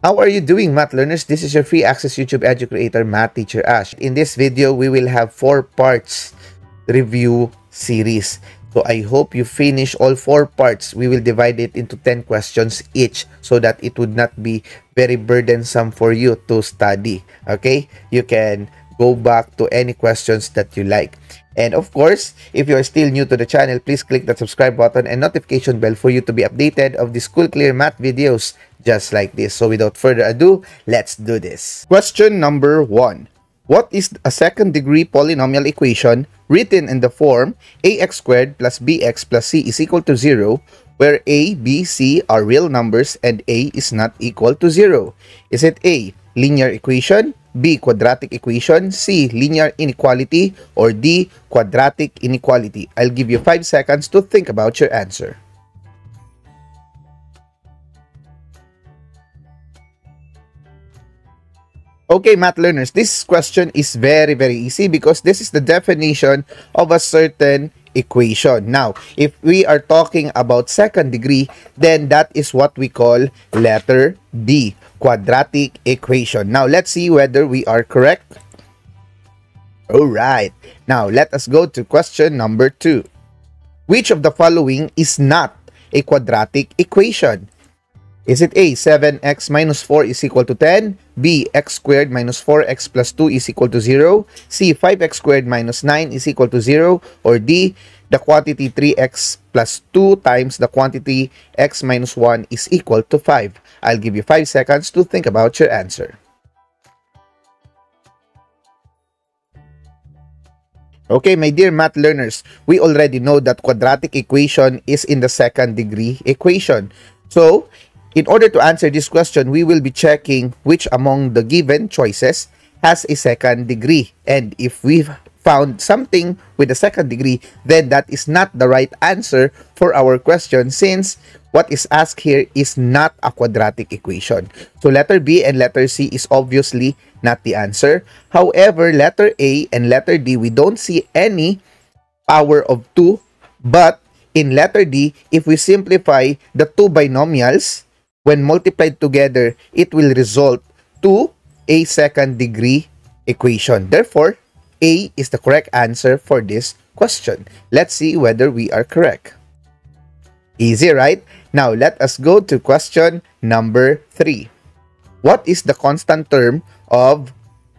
How are you doing, math learners? This is your free access YouTube edu creator, Math Teacher Ash. In this video, we will have four parts review series. So I hope you finish all four parts. We will divide it into 10 questions each so that it would not be very burdensome for you to study. Okay? You can go back to any questions that you like. And of course, if you are still new to the channel, please click the subscribe button and notification bell for you to be updated of the School Clear Math videos just like this. So without further ado, let's do this. Question number 1. What is a second degree polynomial equation written in the form ax squared plus bx plus c is equal to 0 where a, b, c are real numbers and a is not equal to 0? Is it a, linear equation, B. Quadratic equation. C. Linear inequality. Or D. Quadratic inequality. I'll give you 5 seconds to think about your answer. Okay, math learners, this question is very, very easy because this is the definition of a certain equation. Now, if we are talking about second degree, then that is what we call letter D quadratic equation. Now, let's see whether we are correct. Alright, now let us go to question number 2. Which of the following is not a quadratic equation? Is it A, 7x minus 4 is equal to 10? B, x squared minus 4x plus 2 is equal to 0? C, 5x squared minus 9 is equal to 0? Or D, the quantity 3x plus 2 times the quantity x minus 1 is equal to 5. I'll give you 5 seconds to think about your answer. Okay, my dear math learners, we already know that quadratic equation is in the second degree equation. So, in order to answer this question, we will be checking which among the given choices has a second degree. And if we've found something with a second degree, then that is not the right answer for our question since what is asked here is not a quadratic equation. So letter B and letter C is obviously not the answer. However, letter A and letter D, we don't see any power of 2. But in letter D, if we simplify the two binomials, when multiplied together, it will result to a second degree equation. Therefore, A is the correct answer for this question. Let's see whether we are correct. Easy, right? Now, let us go to question number 3. What is the constant term of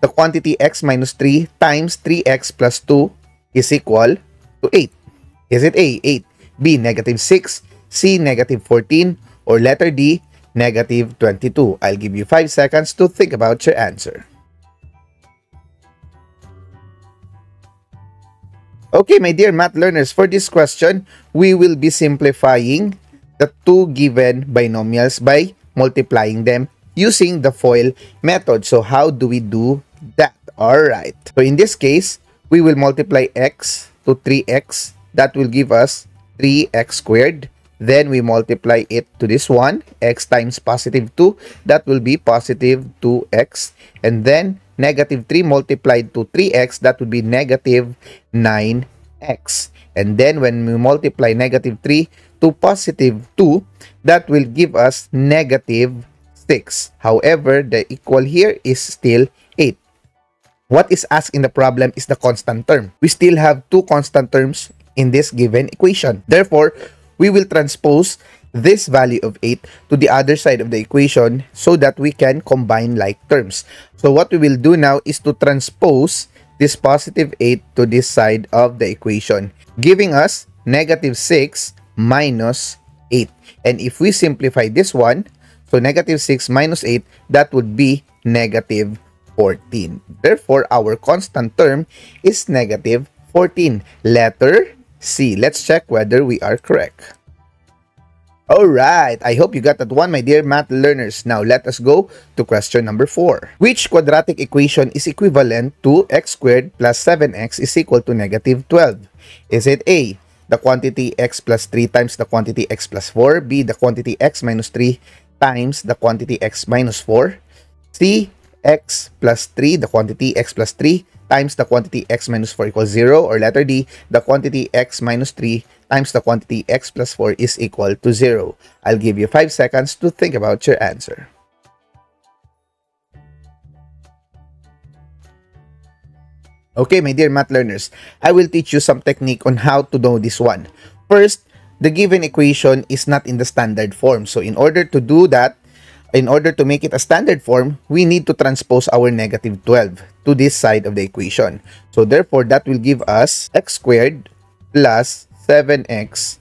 the quantity x minus 3 times 3x plus 2 is equal to 8? Is it A, 8, B, negative 6, C, negative 14, or letter D, negative 22? I'll give you 5 seconds to think about your answer. Okay, my dear math learners, for this question, we will be simplifying the two given binomials by multiplying them using the FOIL method. So how do we do that? Alright, so in this case, we will multiply x to 3x. That will give us 3x squared. Then we multiply it to this one, x times positive 2. That will be positive 2x. And then negative 3 multiplied to 3x, that would be negative 9x. And then when we multiply negative 3 to positive 2, that will give us negative 6. However, the equal here is still 8. What is asked in the problem is the constant term. We still have two constant terms in this given equation. Therefore, we will transpose this value of 8 to the other side of the equation so that we can combine like terms. So what we will do now is to transpose this positive 8 to this side of the equation, giving us negative 6 minus 8. And if we simplify this one, so negative 6 minus 8, that would be negative 14. Therefore, our constant term is negative 14. Letter C. Let's check whether we are correct. Alright, I hope you got that one, my dear math learners. Now, let us go to question number 4. Which quadratic equation is equivalent to x squared plus 7x is equal to negative 12? Is it A, the quantity x plus 3 times the quantity x plus 4, B, the quantity x minus 3 times the quantity x minus 4, C, x plus 3, the quantity x plus 3 times the quantity x minus 4 equals 0 or letter D, the quantity x minus 3 times the quantity x plus 4 is equal to 0. I'll give you 5 seconds to think about your answer. Okay, my dear math learners, I will teach you some technique on how to know this one. First, the given equation is not in the standard form. So in order to do that, in order to make it a standard form, we need to transpose our negative 12 to this side of the equation. So therefore, that will give us x squared plus 7x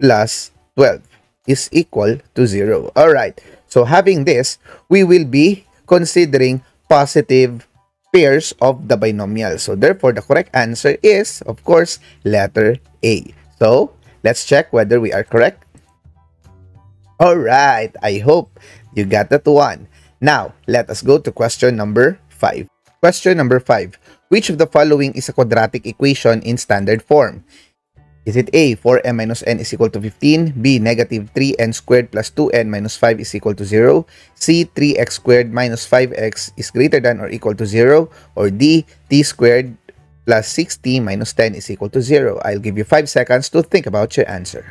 plus 12 is equal to 0. Alright, so having this, we will be considering positive pairs of the binomial. So therefore, the correct answer is, of course, letter A. So let's check whether we are correct. Alright, I hope you got that one. Now, let us go to question number 5. Question number 5. Which of the following is a quadratic equation in standard form? Is it A, 4m minus n is equal to 15, B, negative 3n squared plus 2n minus 5 is equal to 0, C, 3x squared minus 5x is greater than or equal to 0, or D, t squared plus 6t minus 10 is equal to 0? I'll give you 5 seconds to think about your answer.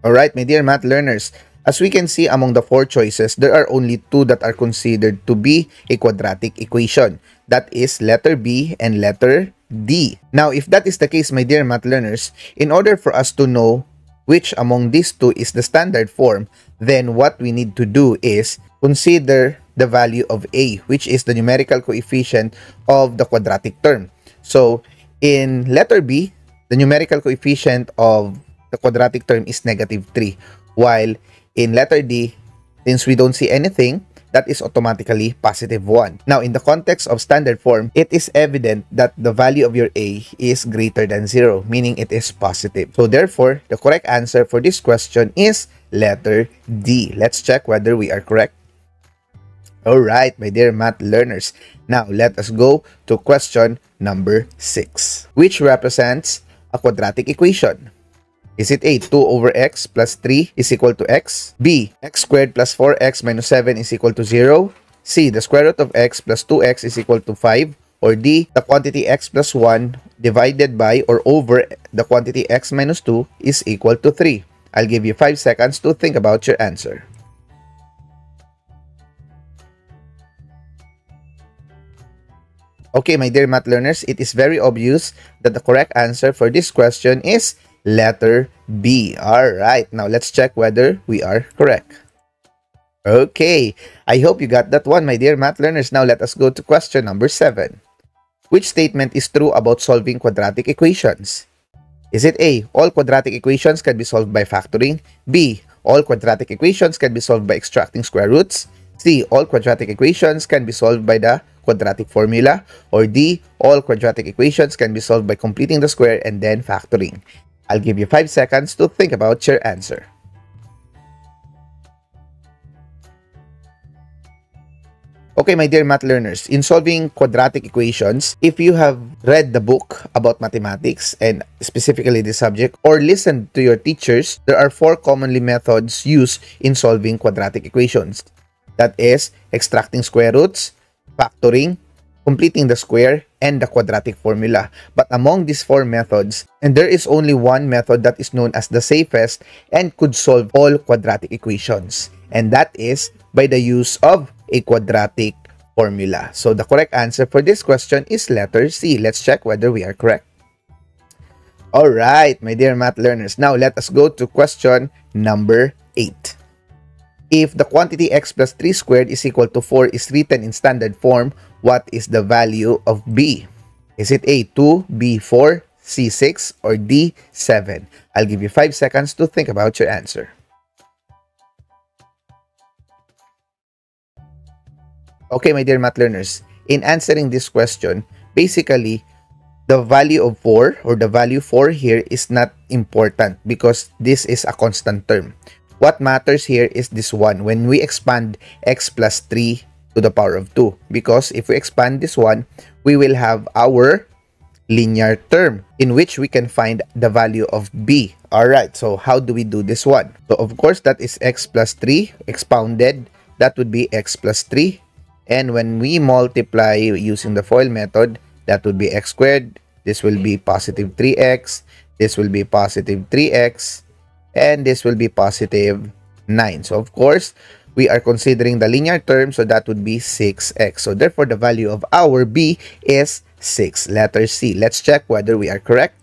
Alright, my dear math learners, as we can see among the four choices, there are only two that are considered to be a quadratic equation. That is letter B and letter D. Now, if that is the case, my dear math learners, in order for us to know which among these two is the standard form, then what we need to do is consider the value of A, which is the numerical coefficient of the quadratic term. So, in letter B, the numerical coefficient of the quadratic term is negative 3, while in letter D, since we don't see anything, that is automatically positive 1. Now, in the context of standard form, it is evident that the value of your A is greater than 0, meaning it is positive. So therefore, the correct answer for this question is letter D. Let's check whether we are correct. Alright, my dear math learners. Now, let us go to question number 6, which represents a quadratic equation. Is it A, 2 over x plus 3 is equal to x? B, x squared plus 4x minus 7 is equal to 0? C, the square root of x plus 2x is equal to 5? Or D, the quantity x plus 1 divided by or over the quantity x minus 2 is equal to 3? I'll give you 5 seconds to think about your answer. Okay, my dear math learners, it is very obvious that the correct answer for this question is letter B. All right, now let's check whether we are correct. Okay, I hope you got that one, my dear math learners. Now let us go to question number 7. Which statement is true about solving quadratic equations? Is it A, all quadratic equations can be solved by factoring? B, all quadratic equations can be solved by extracting square roots? C, all quadratic equations can be solved by the quadratic formula? Or D, all quadratic equations can be solved by completing the square and then factoring? I'll give you 5 seconds to think about your answer. Okay, my dear math learners, in solving quadratic equations, if you have read the book about mathematics and specifically the subject or listened to your teachers, there are four commonly methods used in solving quadratic equations. That is extracting square roots, factoring, completing the square, and the quadratic formula. But among these four methods, and there is only one method that is known as the safest and could solve all quadratic equations. And that is by the use of a quadratic formula. So the correct answer for this question is letter C. Let's check whether we are correct. Alright, my dear math learners. Now let us go to question number 8. If the quantity x plus 3 squared is equal to 4 is written in standard form, what is the value of b? Is it A, 2, B, 4, C, 6, or D, 7? I'll give you 5 seconds to think about your answer. Okay, my dear math learners, in answering this question, basically, the value of 4 or the value 4 here is not important because this is a constant term. What matters here is this one. When we expand x plus 3 to the power of 2 because if we expand this one, we will have our linear term in which we can find the value of b. Alright, so how do we do this one? So of course, that is x plus 3 expounded. That would be x plus 3. And when we multiply using the FOIL method, that would be x squared. This will be positive 3x. This will be positive 3x. And this will be positive 9. So of course, we are considering the linear term, so that would be 6x. So therefore, the value of our b is 6. Letter C. Let's check whether we are correct.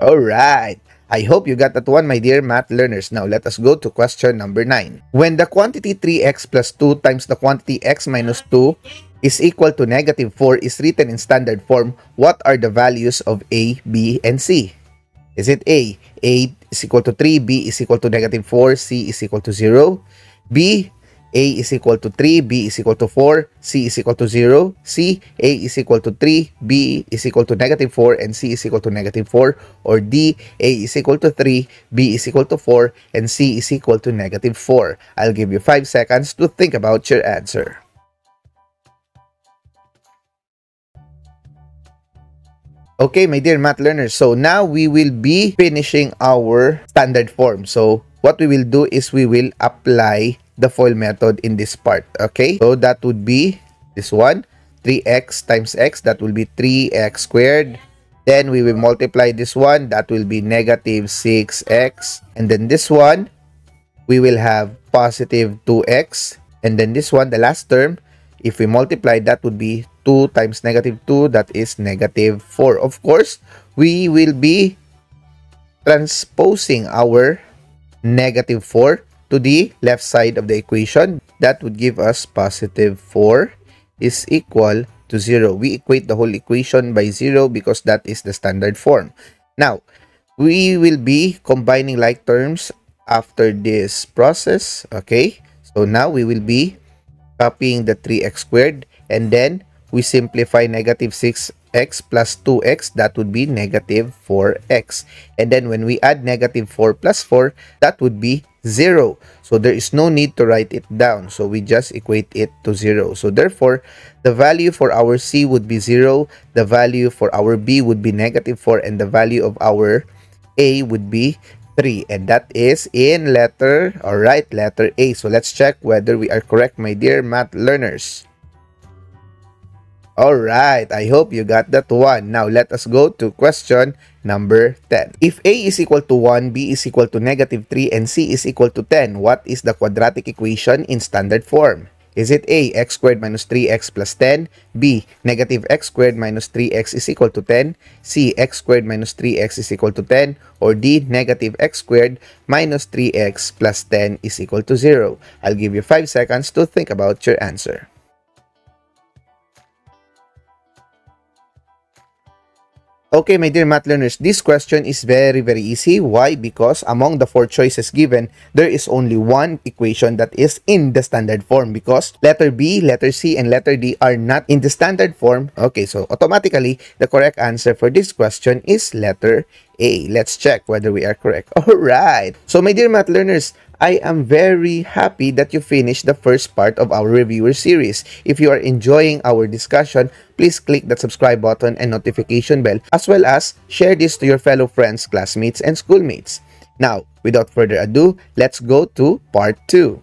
Alright. I hope you got that one, my dear math learners. Now, let us go to question number 9. When the quantity 3x plus 2 times the quantity x minus 2 is equal to negative 4 is written in standard form, what are the values of a, b, and c? Is it a? a is equal to 3, b is equal to negative 4, c is equal to 0. b, a is equal to 3, b is equal to 4, c is equal to 0, c, a is equal to 3, b is equal to negative 4, and c is equal to negative 4, or d, a is equal to 3, b is equal to 4, and c is equal to negative 4. I'll give you 5 seconds to think about your answer. Okay, my dear math learners, so now we will be finishing our standard form. So what we will do is we will apply the FOIL method in this part. Okay, so that would be this one, 3x times x, that will be 3x squared. Then we will multiply this one, that will be negative 6x. And then this one, we will have positive 2x. And then this one, the last term, if we multiply, that would be 2 times negative 2, that is negative 4. Of course, we will be transposing our negative 4 to the left side of the equation. That would give us positive 4 is equal to 0. We equate the whole equation by 0 because that is the standard form. Now, we will be combining like terms after this process. Okay, so now we will be copying the 3x squared and then we simplify negative 6x plus 2x, that would be negative 4x. And then when we add negative 4 plus 4, that would be 0. So there is no need to write it down. So we just equate it to 0. So therefore, the value for our c would be 0, the value for our b would be negative 4, and the value of our a would be 3 and that is in letter all right letter a so let's check whether we are correct my dear math learners Alright, I hope you got that one. Now, let us go to question number 10. If A is equal to 1, B is equal to negative 3, and C is equal to 10, what is the quadratic equation in standard form? Is it A, x squared minus 3x plus 10, B, negative x squared minus 3x is equal to 10, C, x squared minus 3x is equal to 10, or D, negative x squared minus 3x plus 10 is equal to 0? I'll give you 5 seconds to think about your answer. Okay, my dear math learners, this question is very, very easy. Why? Because among the four choices given, there is only one equation that is in the standard form because letter B, letter C, and letter D are not in the standard form. Okay, so automatically, the correct answer for this question is letter A. Let's check whether we are correct. All right. So, my dear math learners, I am very happy that you finished the first part of our reviewer series. If you are enjoying our discussion, please click the subscribe button and notification bell as well as share this to your fellow friends, classmates, and schoolmates. Now, without further ado, let's go to part 2.